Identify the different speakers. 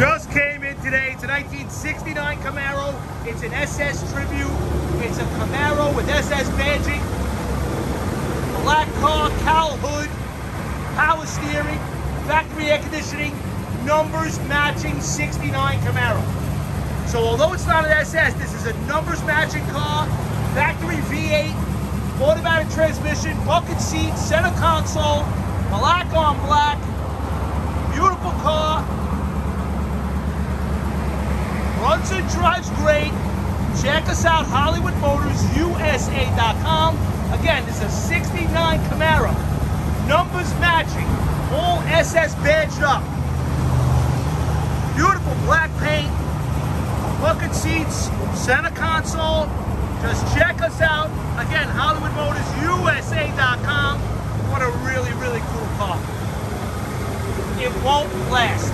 Speaker 1: Just came in today. It's a 1969 Camaro. It's an SS Tribute. It's a Camaro with SS badging. Black car, cowl hood, power steering, factory air conditioning, numbers matching 69 Camaro. So although it's not an SS, this is a numbers matching car, factory V8, automatic transmission, bucket seats, center console, black on black, beautiful car, and drives great. Check us out, HollywoodMotorsUSA.com. Again, this is a 69 Camaro. Numbers matching, all SS badged up. Beautiful black paint, bucket seats, center console. Just check us out. Again, HollywoodMotorsUSA.com. What a really, really cool car. It won't last.